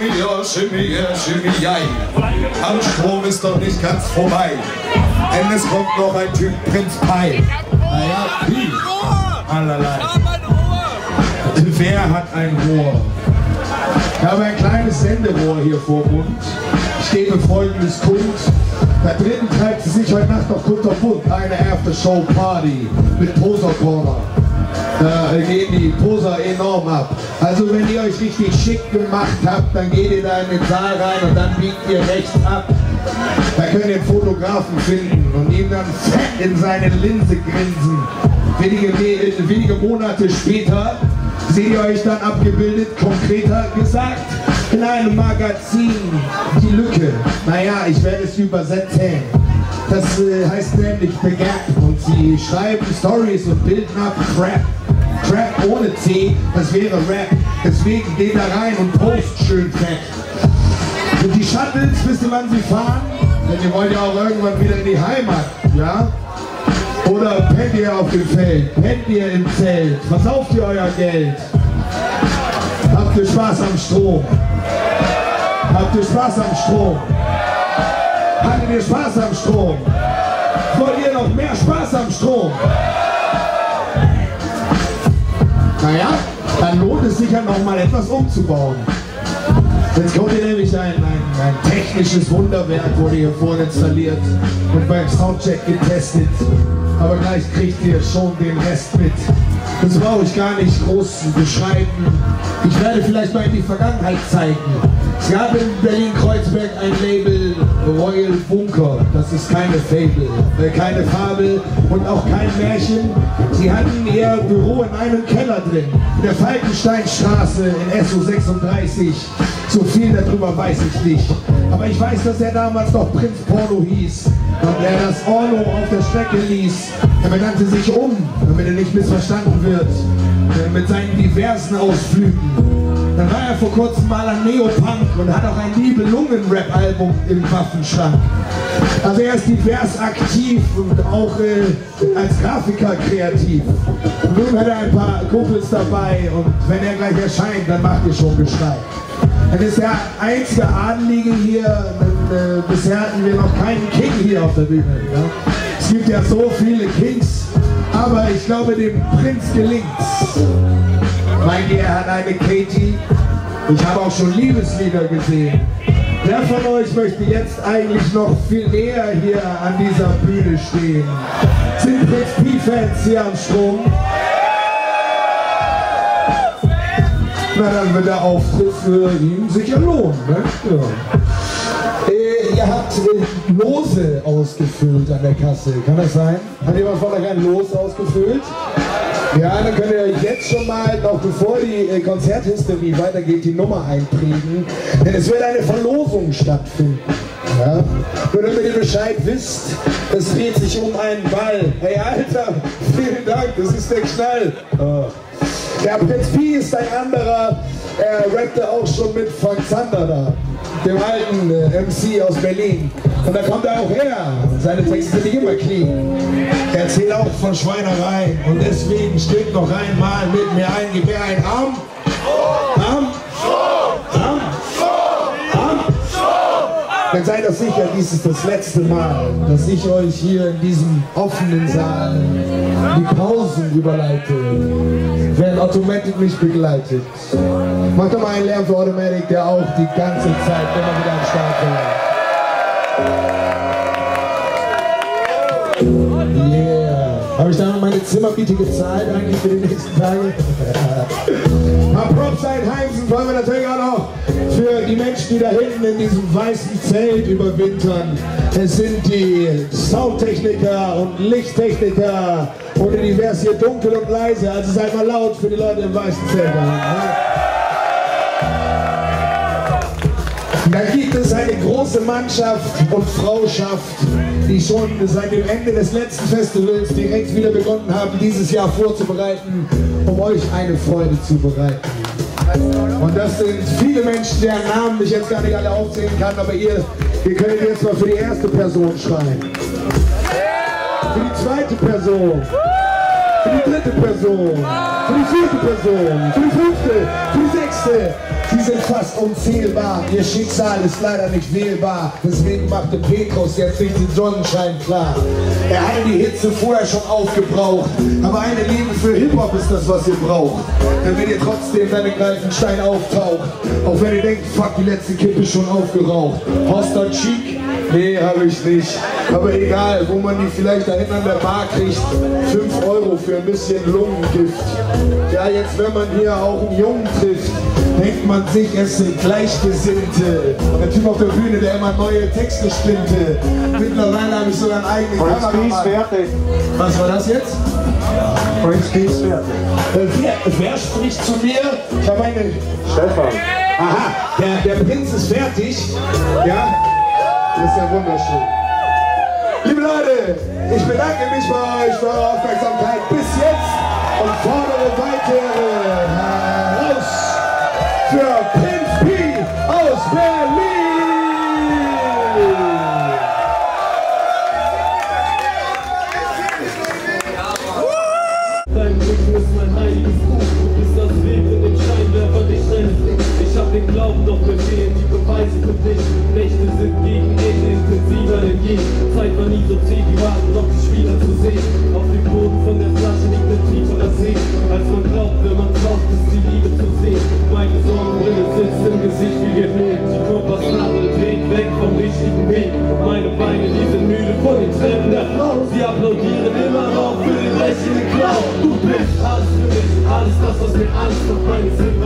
Shimmy, ja, Shimmy, jai. Am Strom ist doch nicht ganz vorbei. Denn es kommt noch ein Typ Prinz Pi. Naja, Pi. Allerlei. Wer hat ein Rohr? Ich habe ein kleines Senderohr hier vor uns. Ich gebe folgendes kund. Da drinnen treibt sie sich heute Nacht noch kunterbunt. Eine After-Show-Party mit Poser-Corner. Da gehen die Poser enorm ab. Also wenn ihr euch richtig schick gemacht habt, dann geht ihr da in den Saal rein und dann biegt ihr rechts ab. Da könnt ihr einen Fotografen finden und ihm dann fett in seine Linse grinsen. Wenige, wenige Monate später seht ihr euch dann abgebildet, konkreter gesagt, in einem Magazin, die Lücke. Naja, ich werde es übersetzen. Das äh, heißt nämlich The Gap und sie schreiben Stories und bilden ab Crap. Crap ohne C, das wäre Rap. Deswegen geht da rein und post schön fett. Und die Shuttles, wisst ihr wann sie fahren? Denn ihr wollt ja auch irgendwann wieder in die Heimat, ja? Oder pennt ihr auf dem Feld? Pennt ihr im Zelt? Versauft ihr euer Geld? Habt ihr Spaß am Strom? Habt ihr Spaß am Strom? Hattet ihr Spaß am Strom? Wollt ihr noch mehr Spaß am Strom? Naja, dann lohnt es sich ja noch mal etwas umzubauen. Jetzt kommt hier nämlich ein, ein, ein technisches Wunderwerk, wurde hier vorne installiert und beim Soundcheck getestet. Aber gleich kriegt ihr schon den Rest mit. Das brauche ich gar nicht groß beschreiben. Ich werde vielleicht mal in die Vergangenheit zeigen. Es gab in Berlin-Kreuzberg ein Label Royal Bunker. Das ist keine Fable, äh, keine Fabel und auch kein Märchen. Sie hatten ihr Büro in einem Keller drin, in der Falkensteinstraße in SO 36. So viel darüber weiß ich nicht. Aber ich weiß, dass er damals noch Prinz Porno hieß und er das Orlo auf der Strecke ließ. Er benannte sich um, damit er nicht missverstanden wird, äh, mit seinen diversen Ausflügen. Dann war er vor kurzem mal an Neopunk und hat auch ein Nibelungen-Rap-Album im Waffenschrank. Also er ist divers aktiv und auch äh, als Grafiker kreativ. Und nun hat er ein paar Kumpels dabei und wenn er gleich erscheint, dann macht ihr schon Geschrei. Er ist der einzige Adlige hier, denn, äh, bisher hatten wir noch keinen King hier auf der Bühne. Ja? Es gibt ja so viele Kings, aber ich glaube dem Prinz gelingt's. Meint ihr, er hat eine Katie? Ich habe auch schon Liebeslieder gesehen. Wer von euch möchte jetzt eigentlich noch viel näher hier an dieser Bühne stehen? Sind Prinz P-Fans hier am Strom? Na, dann wird der Auftritt für ihn sicher lohnen. Ne? Ja. Äh, ihr habt äh, Lose ausgefüllt an der Kasse, kann das sein? Hat jemand von euch ein Los ausgefüllt? Ja, dann könnt ihr euch jetzt schon mal, noch bevor die äh, Konzerthistorie weitergeht, die Nummer einprägen. Denn es wird eine Verlosung stattfinden. Ja? Nur damit ihr Bescheid wisst, es dreht sich um einen Ball. Hey Alter, vielen Dank, das ist der Knall. Oh. Der Prinz Pi ist ein anderer, er rappte auch schon mit Frank Zander da, dem alten äh, MC aus Berlin. Und da kommt er auch her. Seine Texte sind nicht immer clean. Er erzählt auch von Schweinerei. Und deswegen steht noch einmal mit mir ein, gib mir einen Arm. Arm. Arm. Arm. Dann seid ihr sicher, dies ist das letzte Mal, dass ich euch hier in diesem offenen Saal die Pausen überleite, während Automatic mich begleitet. Macht doch mal einen Lärm für Automatic, der auch die ganze Zeit immer wieder am Start war. Habe ich da noch meine Zimmermiete gezahlt eigentlich für die nächsten Tage? Mal Props ein Heimsen wollen wir natürlich auch noch für die Menschen, die da hinten in diesem weißen Zelt überwintern. Es sind die Soundtechniker und Lichttechniker und divers hier dunkel und leise. Also seid mal laut für die Leute im weißen Zelt. Da gibt es eine große Mannschaft und Frauschaft, die schon seit dem Ende des letzten Festivals direkt wieder begonnen haben, dieses Jahr vorzubereiten, um euch eine Freude zu bereiten. Und das sind viele Menschen, deren Namen ich jetzt gar nicht alle aufzählen kann, aber ihr, ihr könnt jetzt mal für die erste Person schreien. Für die zweite Person. Für die dritte Person. Für die vierte Person. Für die fünfte. Für die sechste. Die sind fast unzählbar, ihr Schicksal ist leider nicht wählbar. Deswegen machte Petrus jetzt nicht den Sonnenschein klar. Er hatte die Hitze vorher schon aufgebraucht. Aber eine Liebe für Hip-Hop ist das, was ihr braucht. Damit ihr trotzdem deine Greifenstein auftaucht. Auch wenn ihr denkt, fuck, die letzte Kippe ist schon aufgeraucht. Hoster Cheek, Nee, habe ich nicht. Aber egal, wo man die vielleicht da hinten an der Bar kriegt. 5 Euro für ein bisschen Lungengift. Ja, jetzt wenn man hier auch einen Jungen trifft, denkt man sich, es sind Gleichgesinnte. Der Typ auf der Bühne, der immer neue Texte stimmte. Mittlerweile habe ich sogar einen eigenen Kameramann. fertig. Was war das jetzt? Prince Peace fertig. Äh, wer, wer spricht zu mir? Ich habe eine... Stefan. Aha, der, der Prinz ist fertig. Ja, das ist ja wunderschön. Liebe Leute, ich bedanke mich bei euch für eure Aufmerksamkeit aus Berlin. Dein Rücken ist mein heiliges Buch, du bist das Weg und den Scheinwerfer dich rennt. Ich hab den Glauben, doch mir die Beweise für dich. Nächte sind gegen Ende intensiver denn je. Zeit war nie so zäh, die warten noch die Spieler zu sehen. Auf dem Boden von der Flasche liegt ein tieferer See. Als man glaubt, wenn man Gesicht wie genäht. Die Kompassnadel dreht weg vom richtigen Weg. Meine Beine, die sind müde von den Treppen der Frau. Sie applaudieren immer noch für den lächelnden Clown. Du bist alles für mich, alles das, was mir Angst macht. Meine silberne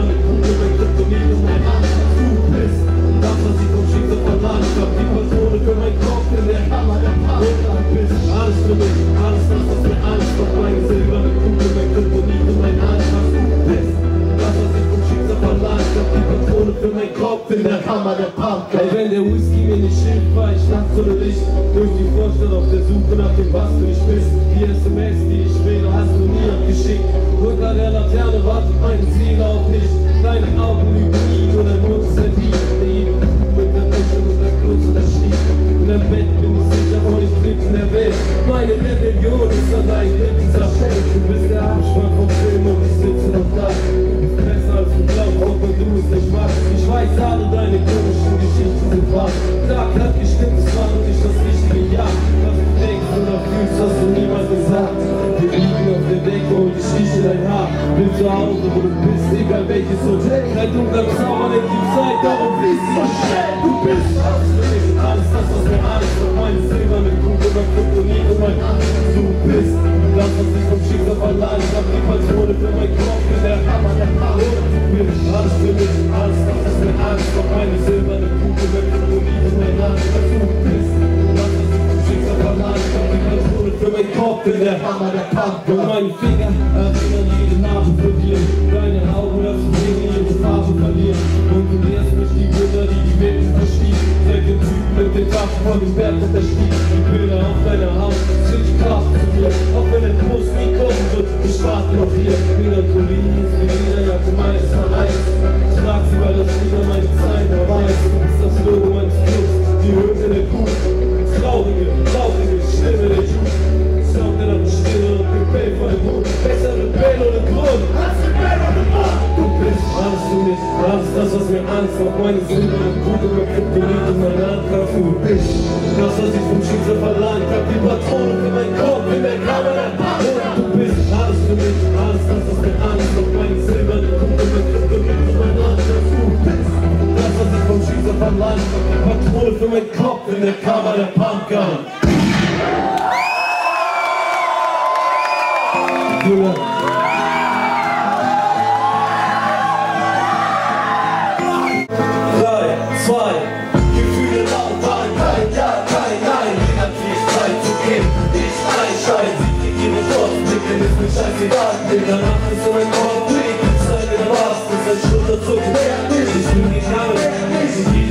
durch die Vorstadt auf der Suche nach dem, was du nicht bist. Die SMS, die ich will, hast du nie abgeschickt. Unter der Laterne wartet meine Seele auf dich. Deine Augen lügen nie, nur dein Mund ist ein Dieb. Der jede mit der Wäsche und der und der Stief. In deinem Bett bin ich sicher vor den Blicken der Welt. Meine Rebellion ist allein Lebenserstellt. Du bist der Abspann vom Film und ich sitze noch da. Besser als du glaubst, auch wenn du es nicht machst. Ich weiß, alle deine komischen Geschichten sind wahr. Tag hat gestimmt, es war nicht das richtige dein Haar. Bin zu Hause, wo du bist, egal welches Hotel. Kein dunkler Zauber nimmt die Zeit, darum fließt sie so schnell. Du bist alles mich, alles das, was mir Angst macht. Meine silberne Kugel, mein Kryptonit und mein. Du bist das, was ich vom Schicksal verlangt hab. Die Patrone für mein Kopf in der Hammer der Paare. Du bist alles für mich, alles das, was mir Angst macht. Meine silberne Kugel, mein Kryptonit und mein. Du bist das, ich vom Schicksal verlangt hab. Die Patrone für mein Kopf in der Hammer der Pumpkin. Und meine Finger den dem Berg und Stieg. Die Bilder auf deiner Haut sind Kraft zu mir. Auch wenn der Brust nie kommen wird, ich warte noch hier. Melancholie ist wie Lederjacke meines Vereins. Ich trag sie, weil das Lieder meine Zeit. Du bist das Logo meines Clubs, die Höhe der Kuh. Traurige, traurige Stimme der Jugend. Sound der dann Stille und Rebell von dem Mund. Besser Rebell ohne Grund. Als Rebell ohne Grund. Du bist alles für mich, alles das, was mir Angst macht. Meine Kryptonit und mein Handkraft. Du bist das, was ich vom Schicksal verlangt hab. Die Patrone für mein Kopf in der der Paare. Du bist alles für mich, alles das, was mir Angst macht. Meine silberne Kugel, mein Kryptonit und mein Handkraft. Du bist das, was ich vom Schicksal verlangt hab. Die Patrone für mein Kopf in der Kammer der Pumpgun. Junge. Drei,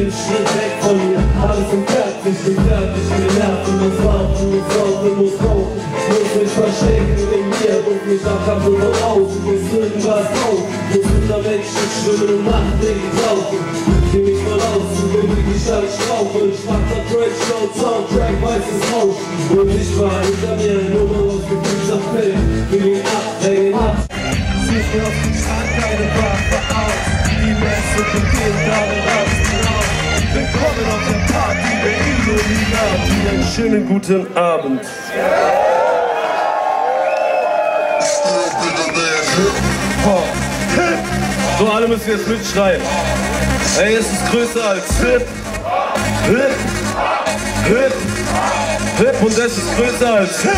bin Schritt weg von mir. Alles im Fertig, bin fertig, in den Nerven, muss warten, muss saufen, muss rauchen. Muss mich verstecken in mir, ruf mich ab, hab nur noch aus. Muss irgendwas auf, muss unter Menschen schwimmen und Nachtdinge tauchen. Geh mich mal aus, du bin alles Schraube. Ich mach da Dread Show, Soundtrack, weißes Rausch. Und ich war hinter mir Nummer aus gefühlter Film. Illuminati. Einen schönen guten Abend. So, alle müssen jetzt mitschreien. Ey, es ist größer als Hip. Hip. Hip. Hip. Und es ist größer als Hip.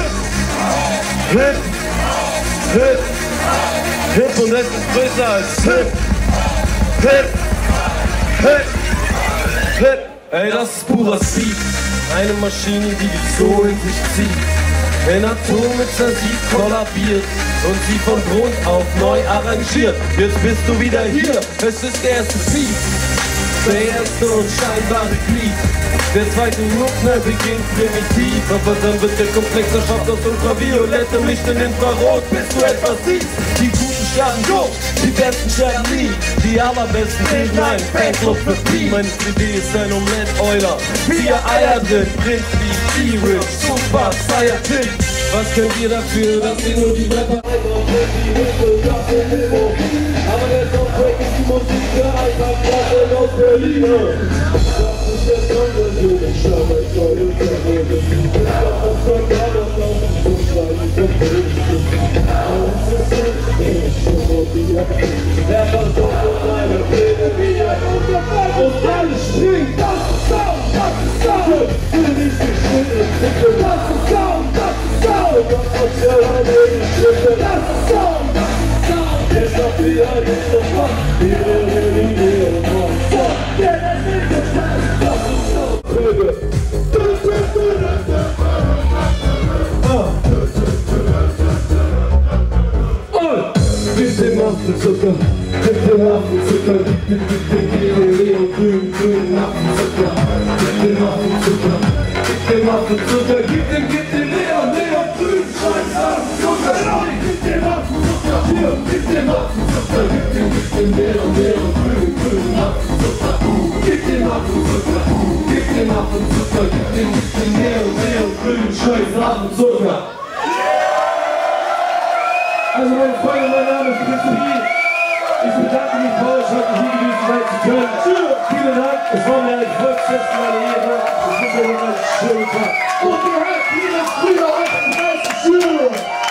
Hip. Hip. Hip. Und es ist größer als Hip. Hip. Hip. Hip. Ey, das ist purer Speed. Eine Maschine, die dich so in sich zieht. Wenn Atome zersiegt, kollabiert und sie von Grund auf neu arrangiert. Jetzt bist du wieder hier, es ist der erste Beat, der erste und scheinbare Glied. Der zweite Nuckner beginnt primitiv, aber dann wird der Komplex erschafft aus ultraviolettem Licht in Infrarot, bis du etwas siehst. Die Sterben jung, die Besten sterben nie, die allerbesten bilden ein Fanclub für Pi. Meine CD ist ein Omelette-Euler, vier Eier drin, Prinz wie E-Rich, Super Saiyajin. Was könnt ihr dafür, dass ihr nur die Rapper aber der Soundtrack ist die Musik der Alltagsrasse aus Berlin. Das ist der Song der Jugend, schau mal, ich soll uns erleben. Ich hab das so schreiben, so bringen. Alles ist so, gib dem, gib dem Leo grün, grünen dem Apfelzucker, gib dem Apfelzucker, gib dem, gib dem Leo, Leo grün, scheiß Apfelzucker, gib dem Apfelzucker, hier, gib dem Apfelzucker, gib dem, gib dem Leo, Leo grün, grünen Apfelzucker, gib dem Apfelzucker, gib dem Apfelzucker, gib dem, gib dem Leo, Leo grün, scheiß Apfelzucker. Hallo meine Freunde, mein Name ist Chris P. Ich bedanke mich bei euch, heute hier gewesen sein zu können. Vielen Dank, es war mir ein Volksfest, meine Ehre. Ich wünsche euch einen schönen Tag. Und ihr hört jedes Frühjahr 38 Schüler.